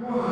Whoa.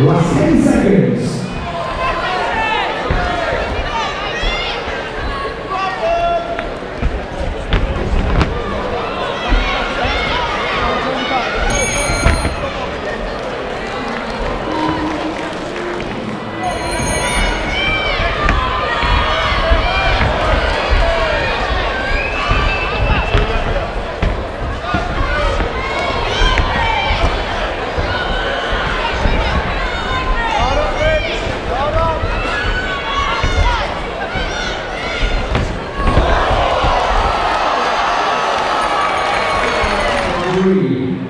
Lasquei segredos.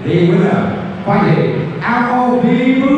the winner fighting out of the blue